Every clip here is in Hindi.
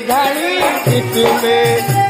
घड़ी में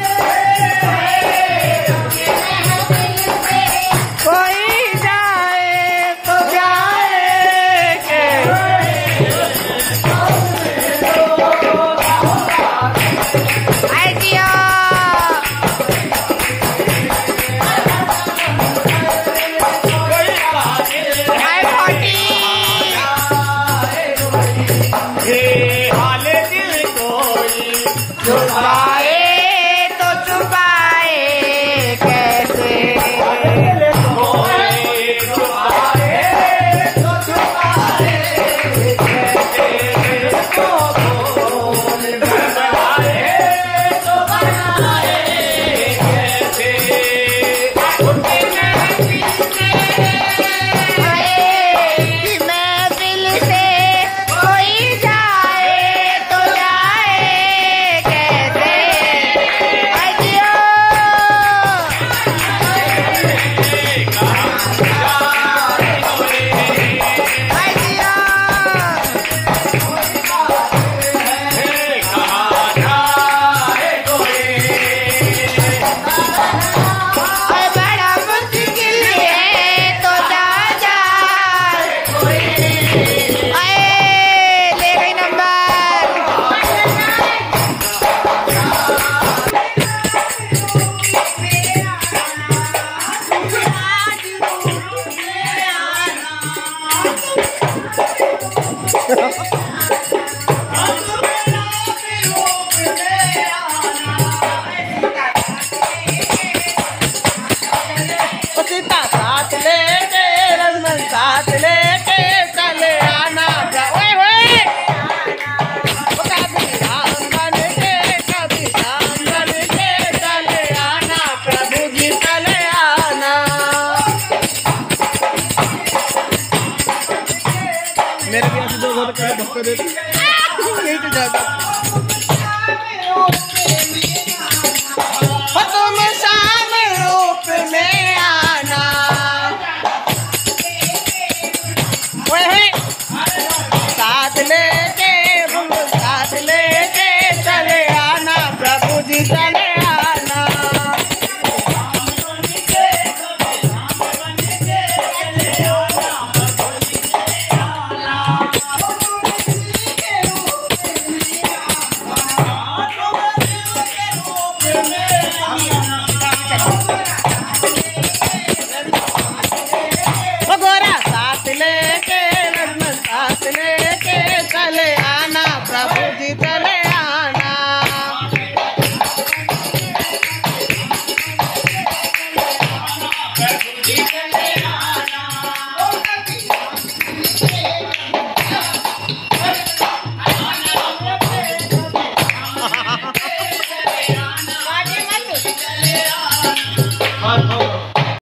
का धक्का देते नहीं तो जाता